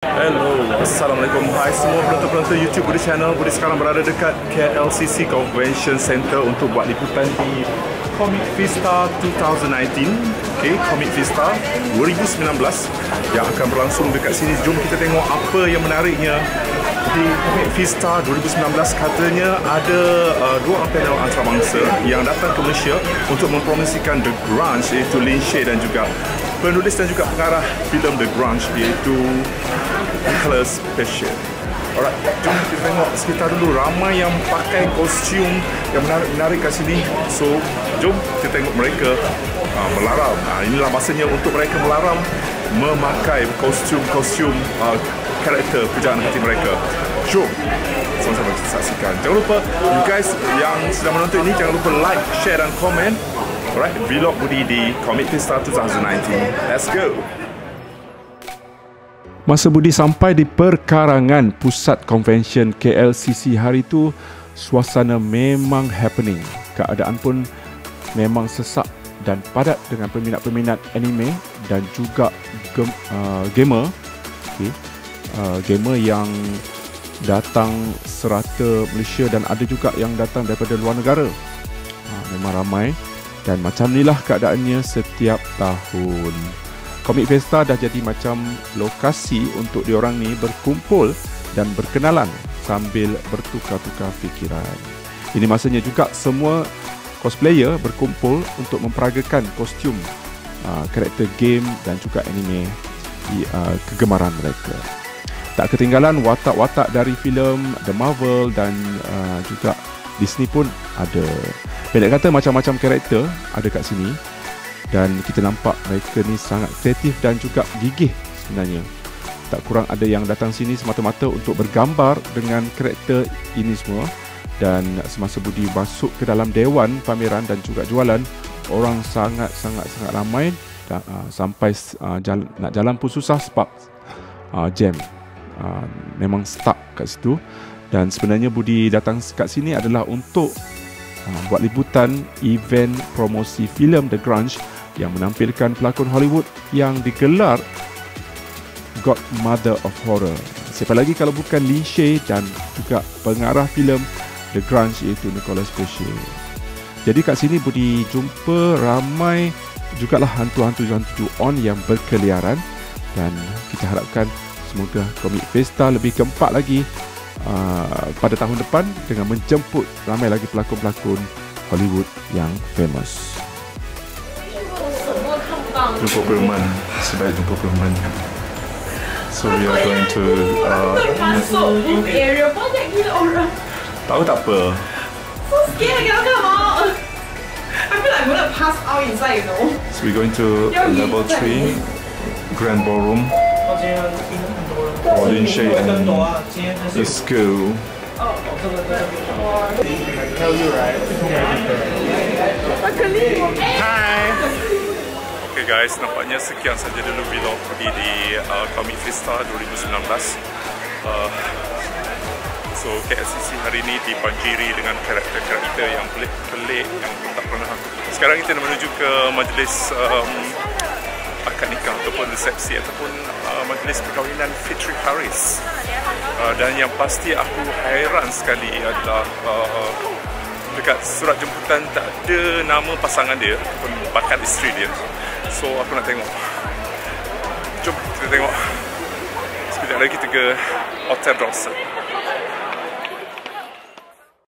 Hello, Assalamualaikum. Hai semua penonton-penonton YouTube Budi Channel. Budi sekarang berada dekat KLCC Convention Center Untuk buat liputan di Comic Vista 2019 Okay, Comic Vista 2019 Yang akan berlangsung dekat sini. Jom kita tengok apa yang menariknya di Comic Vista 2019 katanya ada uh, dua panel antarabangsa yang datang ke Malaysia untuk mempromosikan The Grunge iaitu Lin Shay dan juga penulis dan juga pengarah filem The Grunge iaitu Nicholas Pesce. Alright, jom kita tengok sekitar dulu ramai yang pakai kostum yang menarik, menarik kat sini. So, jom kita tengok mereka uh, melaram. Uh, inilah masanya untuk mereka melaram memakai kostum-kostum uh, karakter pujaan hati mereka. Jom sama-sama kita saksikan. Jangan lupa you guys yang sedang menonton ini jangan lupa like, share dan komen. Alright, vlog Budi di Comic Festa 2019. Let's go. Masa Budi sampai di perkarangan pusat convention KLCC hari itu, suasana memang happening. Keadaan pun memang sesak dan padat dengan peminat-peminat anime dan juga gem, uh, gamer. Okay. Uh, gamer yang datang serata Malaysia dan ada juga yang datang daripada luar negara. Uh, memang ramai dan macam inilah keadaannya setiap tahun. Comic Festa dah jadi macam lokasi untuk diorang ni berkumpul dan berkenalan sambil bertukar-tukar fikiran. Ini masanya juga semua cosplayer berkumpul untuk memperagakan kostum uh, karakter game dan juga anime di uh, kegemaran mereka. Tak ketinggalan watak-watak dari filem The Marvel dan uh, juga Disney pun ada. Pendek kata macam-macam karakter ada kat sini dan kita nampak mereka ni sangat kreatif dan juga gigih sebenarnya. Tak kurang ada yang datang sini semata-mata untuk bergambar dengan karakter ini semua dan semasa Budi masuk ke dalam dewan pameran dan juga jualan orang sangat-sangat sangat ramai dan, uh, sampai uh, jalan, nak jalan pun susah sebab uh, jam uh, memang stuck kat situ dan sebenarnya Budi datang kat sini adalah untuk uh, buat liputan event promosi filem The Grunge yang menampilkan pelakon Hollywood yang digelar Godmother of Horror. Siapa lagi kalau bukan Lin Shay dan juga pengarah filem The Grunge iaitu Nicholas Pesce. Jadi kat sini Budi jumpa ramai jugalah hantu-hantu-hantu on yang berkeliaran dan kita harapkan semoga Comic Festa lebih keempat lagi uh, pada tahun depan dengan menjemput ramai lagi pelakon-pelakon Hollywood yang famous. Jumpa Berman Sebaik jumpa Berman So we are going to uh, Masuk book area banyak gila orang. Tahu tak apa. So scared I cannot come out. I feel like I'm gonna pass out inside, you know. So we're going to level 3 Grand Ballroom. For Lin Shay and the school. Hi Okay guys, nampaknya sekian saja dulu vlog di, di uh, Comic Festa 2019 uh, So KLCC hari ini dibanjiri dengan karakter-karakter yang pelik-pelik yang tak pernah. Sekarang kita menuju ke majlis um, akad nikah ataupun resepsi ataupun uh, majlis perkahwinan Fitri Haris. Uh, Dan yang pasti aku hairan sekali adalah uh, dekat surat jemputan tak ada nama pasangan dia ataupun bakal isteri dia. So aku nak tengok. Jom kita tengok. Sekejap lagi kita ke Hotel Dawson